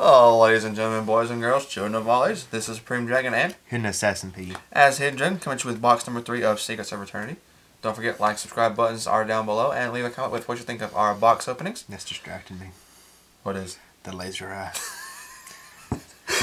Oh, ladies and gentlemen, boys and girls, children of all ages, this is Supreme Dragon and Hidden Assassin P. as Hidden Dragon coming to you with box number three of Secrets of Eternity. Don't forget, like, subscribe buttons are down below, and leave a comment with what you think of our box openings. That's distracting me. What is? The laser eye.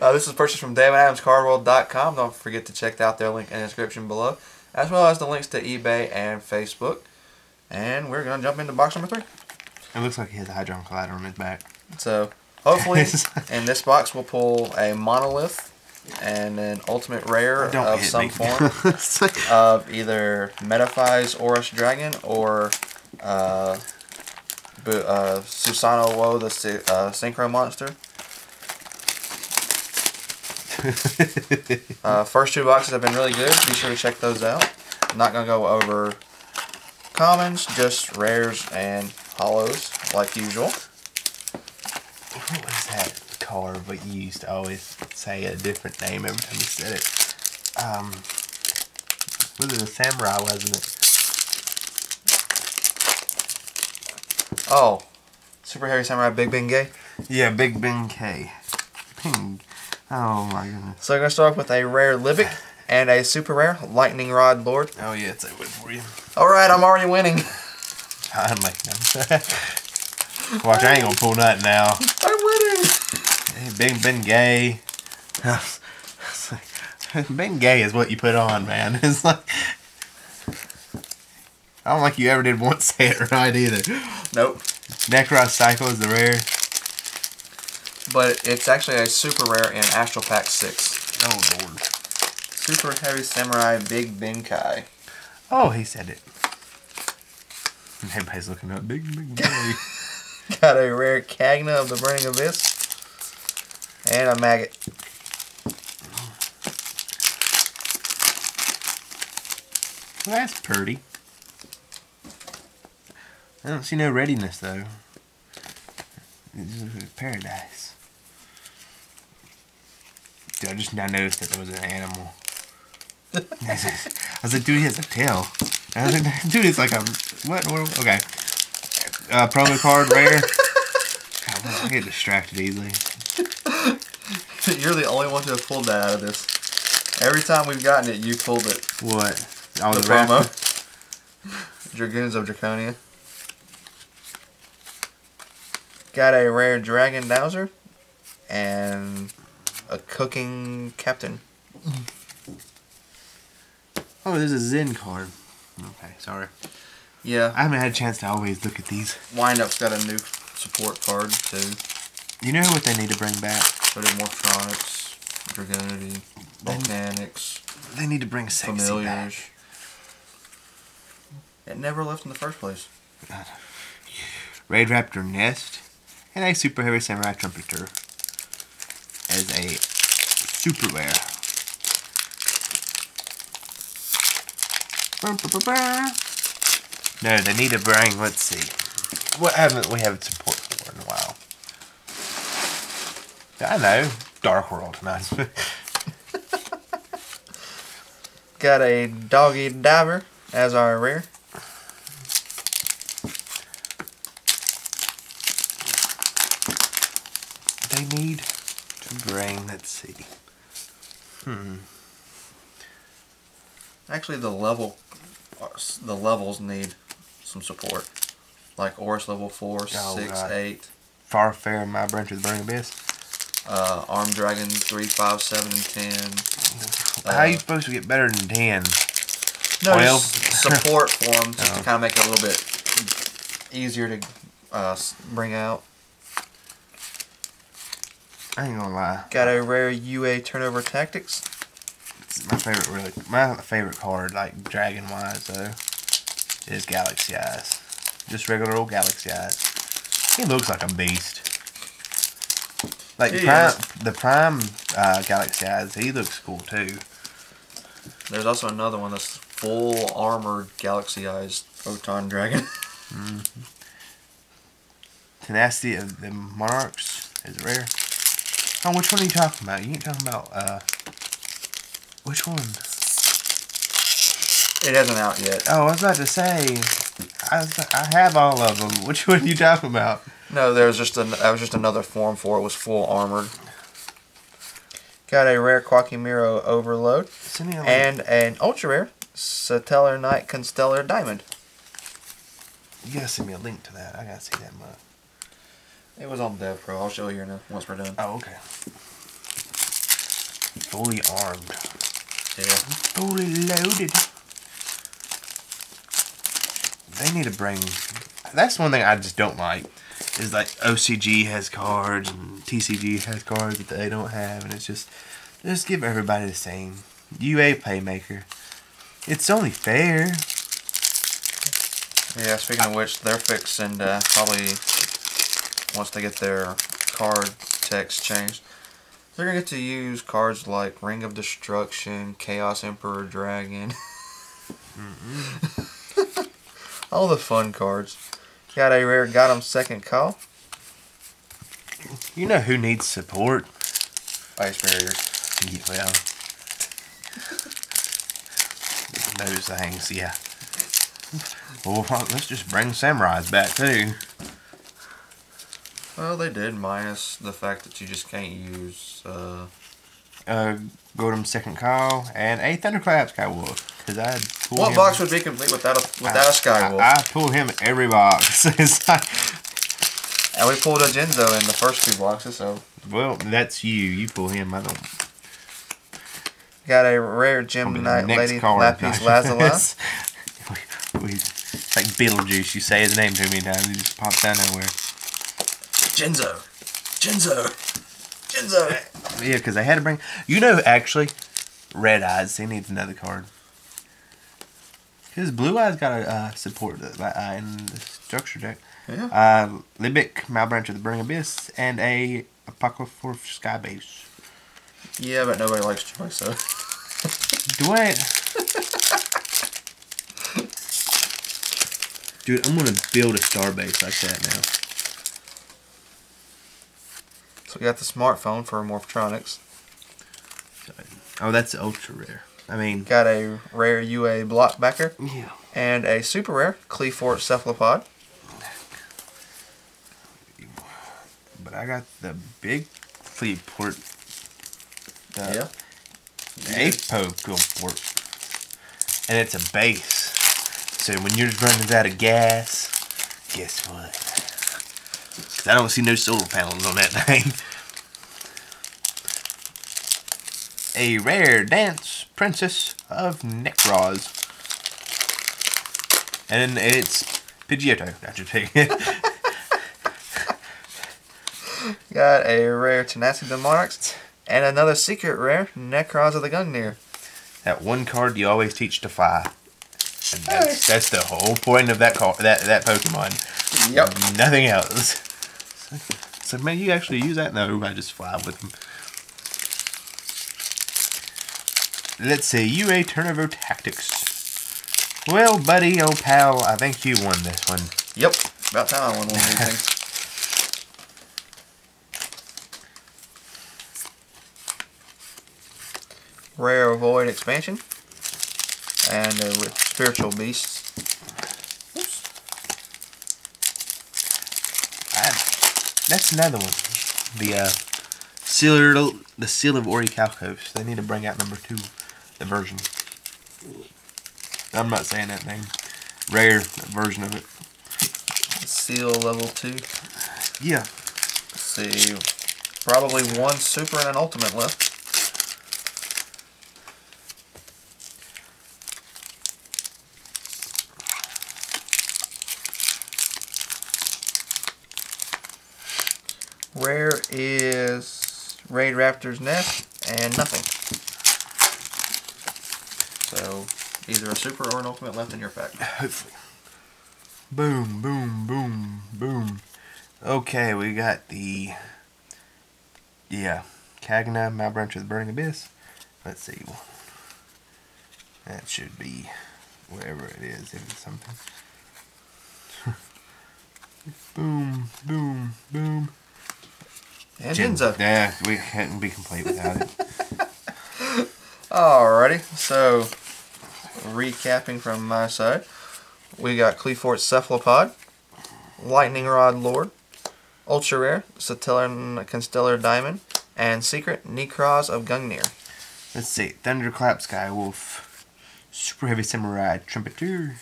Uh, this is purchased from DavidAdamsCardWorld.com. Don't forget to check out their link in the description below, as well as the links to eBay and Facebook. And we're going to jump into box number three. It looks like he has a Hadron Collider on his back. So, hopefully, in this box, we'll pull a Monolith and an Ultimate Rare Don't of some me. form. Like- of either Metaphys Horus Dragon or uh, uh, Susano Wo, the uh, Synchro Monster. Uh, first two boxes have been really good. Be sure to check those out. I'm not going to go over commons, just rares and hollows, like usual. What was that car but you used to always say a different name every time you said it? Um, was it a samurai, wasn't it? Oh, Super Harry Samurai Big Bengay. Yeah, Big Ben K. Ping. Oh my goodness. So I'm to start off with a rare Libic and a super rare Lightning Rod Lord. Oh yeah, it's over for you. Alright, I'm already winning. Finally. Watch, I ain't gonna pull nothing now. I'm winning. Hey, Big Ben Gay. ben Gay is what you put on, man. It's like I don't like you ever did once say it right either. Nope. Nekroz Cycle is the rare. But it's actually a super rare in Astral Pack 6. Oh lord. Super Heavy Samurai Big Benkei. Oh, he said it. Everybody's looking up. Big Big Gay. Got a rare Cagna of the Burning Abyss. And a Maggot. that's pretty. I don't see no readiness though. This is paradise. Dude, I just now noticed that there was an animal. I was like, dude, he has a tail. I was like, dude, it's like a what? what okay. Uh, promo card rare. God, well, I get distracted easily. You're the only one to have pulled that out of this. Every time we've gotten it, you pulled it. What? Oh, The the, promo. Dragoons of Draconia. Got a rare Dragon Dowser. And a Cooking Captain. Oh, there's a Zen card. Okay, sorry. Yeah. I haven't had a chance to always look at these. Windup's got a new support card too. You know what they need to bring back? So did Morphtronics, Dragonity, Then- Volcanics, They need to bring sexy Familiars. back. It never left in the first place. Raid Raptor Nest, and a Super Heavy Samurai Trumpeter as a super rare. No, they need to bring. Let's see. What haven't we have support for in a while? I know. Dark World. Nice. Got a Doggy Diver as our rare. they need to bring. Let's see. Hmm. Actually, the level, the levels need some support. Like Horus level 4, Oh, 6, God. 8. Farfa, Malebranche of the Burning Abyss. Uh, Arm Dragon 3, 5, 7, and 10. How are you Uh, supposed to get better than 10? No, Well- support for them just Oh. to kind of make it a little bit easier to uh, bring out. I ain't gonna lie. Got a rare UA Turnover Tactics. It's my favorite, really. My favorite card, like dragon wise, though, is Galaxy Eyes. Just regular old Galaxy Eyes. He looks like a beast. Like He prime, is. the prime uh, Galaxy Eyes, he looks cool too. There's also another one that's full armored Galaxy Eyes Photon Dragon. Tenacity of the Monarchs is rare. Oh, which one are you talking about? You ain't talking about uh, which one? It hasn't out yet. Oh, I was about to say I, I have all of them. Which one are you talking about? No, there was just an that was just another form for it. it was full armored. Got a rare Quackimiro Overload Send me a link. and an ultra rare Satellar Knight Constellar Diamond. you gotta send me a link to that. I gotta see that mug. It was on Dev Pro. I'll show you here now once we're done. Oh, okay. Fully armed. Yeah. Fully loaded. They need to bring. That's one thing I just don't like. Is like OCG has cards and TCG has cards that they don't have, and it's just just give everybody the same. UA Playmaker. It's only fair. Yeah. Speaking of which, they're fixing uh, probably once they get their card text changed. They're gonna get to use cards like Ring of Destruction, Chaos Emperor Dragon. All the fun cards. Got a rare got him second call. You know who needs support? Ice barriers. Yeah, well. Those things, yeah. Well, let's just bring samurais back too. Well, they did, minus the fact that you just can't use. Uh, Uh, Gottoms' Second Call and a Thunderclap Skywolf. Cause I pull what him, box would be complete without a without a Skywolf? I, I pull him every box. it's like, and we pulled a Jinzo in the first two boxes, so well, that's you. You pull him. I don't. got a rare Gem Knight Lady card. Lapis Lazuli. it's like Beetlejuice. You say his name too many times, he just pops out nowhere. Jinzo, Jinzo, Jinzo. Yeah, because they had to bring. You know, actually, Red Eyes. He needs another card. His Blue Eyes got a uh, support the, uh, in the structure deck. Yeah. Uh, Libic, Malebranche of the Burning Abyss, and a Apoqliphort Skybase. Yeah, but nobody likes Joy, so. Dwight. Dude, I'm gonna build a starbase like that now. So we got the smartphone for Morphtronics. Oh, that's ultra rare. I mean, Got a rare UA Blockbacker yeah. and a super rare Qliphort Cephalopod. But I got the big fleet port. The Apocal port. And it's a base. So when you're running out of gas, guess what? 'Cause I don't see no solar panels on that thing. A rare dance princess of Nekroz. And it's Pidgeotto. That's your pick. Got a rare Tenacity of the Monarchs and another secret rare Necrons of the Gungnir. that one card you always teach to fly. And that's, that's the whole point of that card, that that Pokemon. Yep. Nothing else. So man, you actually use that? No, I just fly with them. Let's see, UA Turnover Tactics. Well, buddy, old pal, I think you won this one. Yep. About time I won one of these things. Rare Void expansion. And a ri- Spiritual Beasts. I, that's another one. The uh, Seal, the Seal of Orichalcos. They need to bring out number two, version. I'm not saying that name. Rare version of it. Seal level 2. Yeah. Let's see. Probably one super and an ultimate left. Rare is Raid Raptor's Nest and nothing. So either a super or an ultimate left in your pack. Hopefully. Boom, boom, boom, boom. Okay, we got the. Yeah. Cagna, Malebranche of the Burning Abyss. Let's see. That should be wherever it is, if it's something. boom, boom, boom. And Jinzo. Yeah, we couldn't be complete without it. Alrighty, so recapping from my side, we got Qliphort Cephalopod, Lightning Rod Lord, Ultra Rare, Satellar Constellar Diamond, and Secret Nekroz of Gungnir. Let's see. Thunderclap Skywolf, Super Heavy Samurai Trumpeter,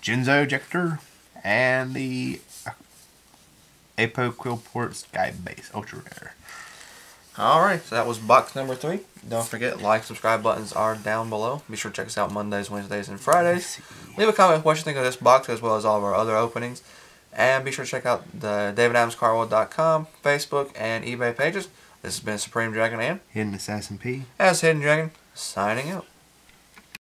Jinzo Ejector, and the Apoqliphort Sky Base Ultra Rare. Alright, so that was box number three. Don't forget, like, subscribe buttons are down below. Be sure to check us out Mondays, Wednesdays, and Fridays. Leave a comment what you think of this box as well as all of our other openings. And be sure to check out the DavidAdamsCardWorld.com, Facebook, and eBay pages. This has been Supreme Dragon and Hidden Assassin P. as Hidden Dragon, signing out.